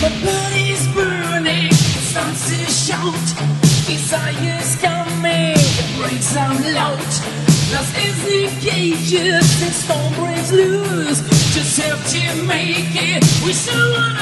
My body's burning, it starts to shout. Desire's coming, it breaks out loud. Lost is the cages, and storm breaks loose. Just have to make it, we still choose.